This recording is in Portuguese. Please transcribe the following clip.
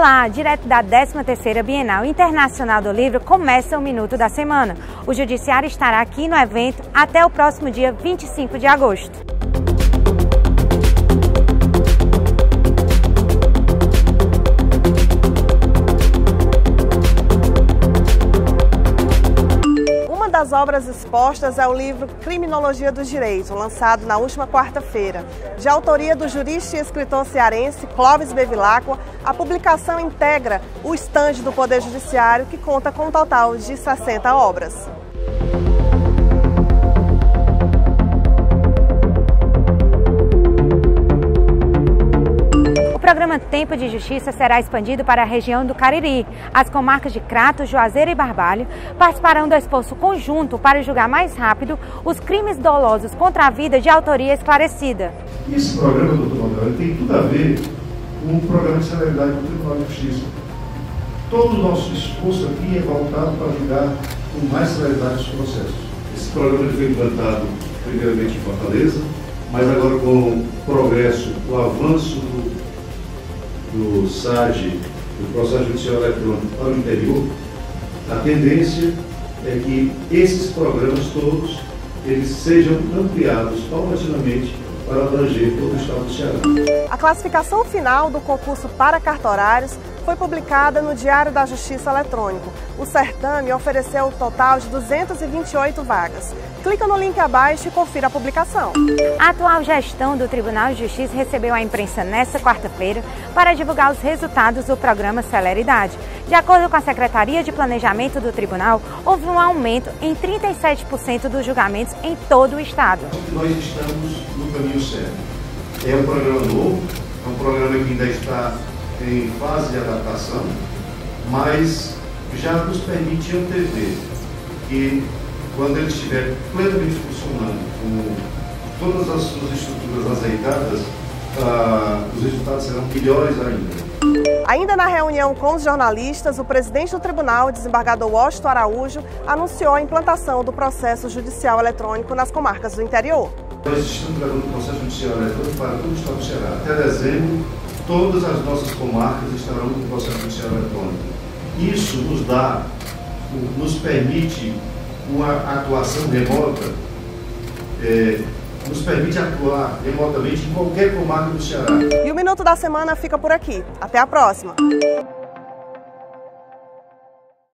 Olá, direto da 13ª Bienal Internacional do Livro, começa o Minuto da Semana. O Judiciário estará aqui no evento até o próximo dia 25 de agosto. Das obras expostas é o livro Criminologia do Direito, lançado na última quarta-feira. De autoria do jurista e escritor cearense Clóvis Bevilacqua, a publicação integra o estande do Poder Judiciário, que conta com um total de 60 obras. Programa Tempo de Justiça será expandido para a região do Cariri. As comarcas de Crato, Juazeiro e Barbalho participarão do esforço conjunto para julgar mais rápido os crimes dolosos contra a vida de autoria esclarecida. Esse programa, doutor Manuel, tem tudo a ver com o programa de celeridade do Tribunal de Justiça. Todo o nosso esforço aqui é voltado para julgar com mais celeridade os processos. Esse programa foi implantado primeiramente em Fortaleza, mas agora com o progresso, o avanço do do SAG, do processo judicial eletrônico para o interior, a tendência é que esses programas todos eles sejam ampliados paulatinamente para abranger todo o estado do Ceará. A classificação final do concurso para cartorários foi publicada no Diário da Justiça Eletrônico. O certame ofereceu um total de 228 vagas. Clica no link abaixo e confira a publicação. A atual gestão do Tribunal de Justiça recebeu a imprensa nesta quarta-feira para divulgar os resultados do programa Celeridade. De acordo com a Secretaria de Planejamento do Tribunal, houve um aumento em 37% dos julgamentos em todo o estado. Nós estamos no caminho certo. É um programa novo, é um programa que ainda está em fase de adaptação, mas já nos permite antever que quando ele estiver plenamente funcionando, com todas as suas estruturas azeitadas, ah, os resultados serão melhores ainda. Ainda na reunião com os jornalistas, o presidente do tribunal, desembargador Washington Araújo, anunciou a implantação do processo judicial eletrônico nas comarcas do interior. Nós estamos levando o processo judicial eletrônico para todo o estado do Ceará. Até dezembro, todas as nossas comarcas estarão com o processo judicial eletrônico. Isso nos dá, nos permite uma atuação remota, é, nos permite atuar remotamente em qualquer comarca do Ceará. E o Minuto da Semana fica por aqui. Até a próxima!